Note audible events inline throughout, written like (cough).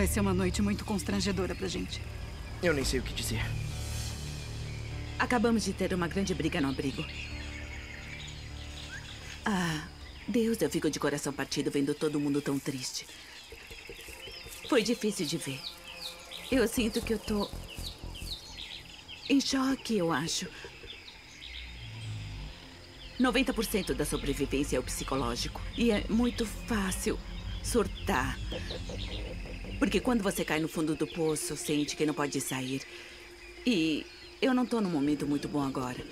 Vai ser uma noite muito constrangedora pra gente. Eu nem sei o que dizer. Acabamos de ter uma grande briga no abrigo. Ah, Deus, eu fico de coração partido vendo todo mundo tão triste. Foi difícil de ver. Eu sinto que eu tô. em choque, eu acho. 90% da sobrevivência é o psicológico. E é muito fácil surtar. Porque quando você cai no fundo do poço, sente que não pode sair. E eu não tô num momento muito bom agora.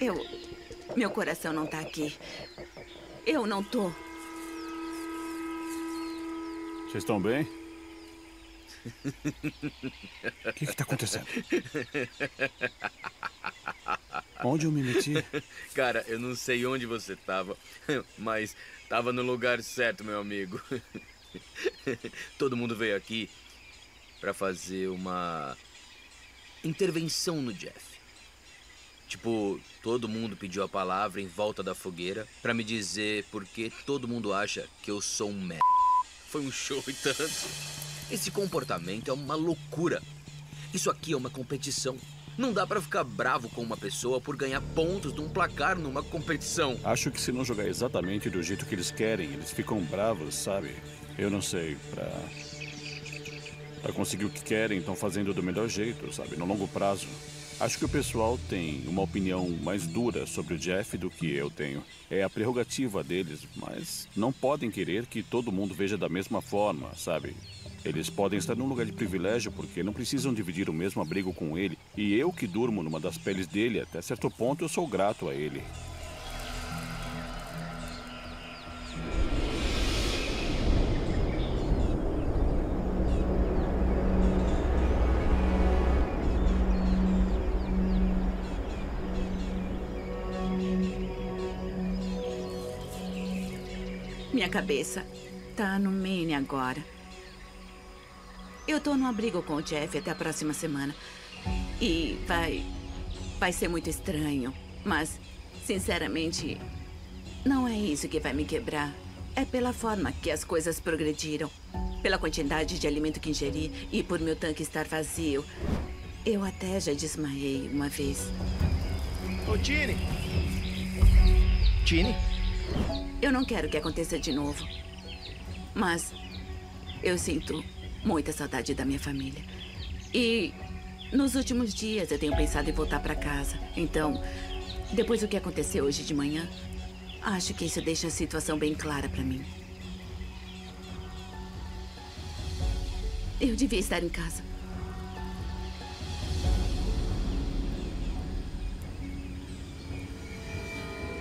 Eu. Meu coração não tá aqui. Eu não tô. Vocês estão bem? O que está acontecendo? Onde eu me meti? Cara, eu não sei onde você estava, mas estava no lugar certo, meu amigo. Todo mundo veio aqui para fazer uma intervenção no Jeff. Tipo, todo mundo pediu a palavra em volta da fogueira para me dizer porque todo mundo acha que eu sou um merda. Foi um show e tanto. Esse comportamento é uma loucura. Isso aqui é uma competição. Não dá para ficar bravo com uma pessoa por ganhar pontos de um placar numa competição. Acho que se não jogar exatamente do jeito que eles querem, eles ficam bravos, sabe? Eu não sei, pra. Pra conseguir o que querem, estão fazendo do melhor jeito, sabe? No longo prazo. Acho que o pessoal tem uma opinião mais dura sobre o Jeff do que eu tenho. É a prerrogativa deles, mas não podem querer que todo mundo veja da mesma forma, sabe? Eles podem estar num lugar de privilégio porque não precisam dividir o mesmo abrigo com ele. E eu que durmo numa das peles dele, até certo ponto eu sou grato a ele. Minha cabeça tá no Maine agora. Eu tô no abrigo com o Jeff até a próxima semana. E vai. Vai ser muito estranho. Mas, sinceramente, não é isso que vai me quebrar. É pela forma que as coisas progrediram. Pela quantidade de alimento que ingeri e por meu tanque estar vazio. Eu até já desmaiei uma vez. Ô, Tini! Tini? Eu não quero que aconteça de novo. Mas eu sinto muita saudade da minha família. E nos últimos dias eu tenho pensado em voltar para casa. Então, depois do que aconteceu hoje de manhã, acho que isso deixa a situação bem clara para mim. Eu devia estar em casa.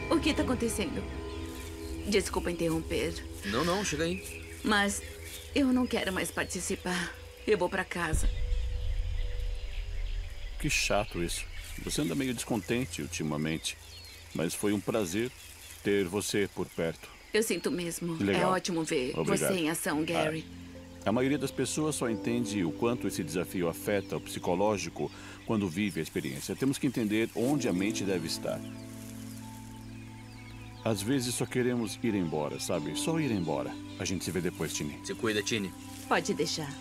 O que está acontecendo? Desculpa interromper. Não, não, chega aí. Mas eu não quero mais participar. Eu vou para casa. Que chato isso. Você anda meio descontente ultimamente. Mas foi um prazer ter você por perto. Eu sinto mesmo. Legal. É ótimo ver Obrigado. você em ação, Gary. A maioria das pessoas só entende o quanto esse desafio afeta o psicológico quando vive a experiência. Temos que entender onde a mente deve estar. Às vezes só queremos ir embora, sabe? Só ir embora. A gente se vê depois, Tini. Se cuida, Tini. Pode deixar.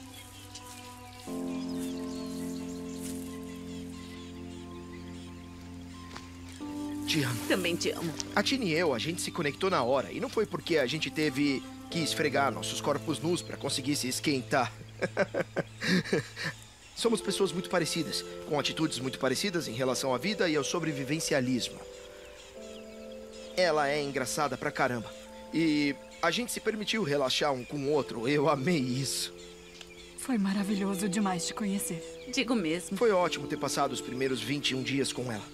Te amo. Também te amo. A Tini e eu, a gente se conectou na hora. E não foi porque a gente teve que esfregar nossos corpos nus para conseguir se esquentar. (laughs) Somos pessoas muito parecidas, com atitudes muito parecidas em relação à vida e ao sobrevivencialismo. Ela é engraçada pra caramba. E a gente se permitiu relaxar um com o outro. Eu amei isso. Foi maravilhoso demais te conhecer. Digo mesmo. Foi ótimo ter passado os primeiros 21 dias com ela.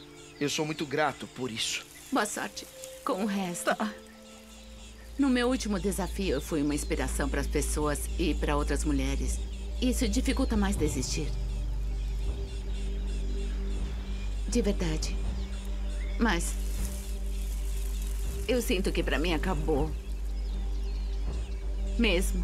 Eu sou muito grato por isso. Boa sorte com o resto. No meu último desafio, eu fui uma inspiração para as pessoas e para outras mulheres. Isso dificulta mais desistir. De verdade. Mas eu sinto que para mim acabou. Mesmo.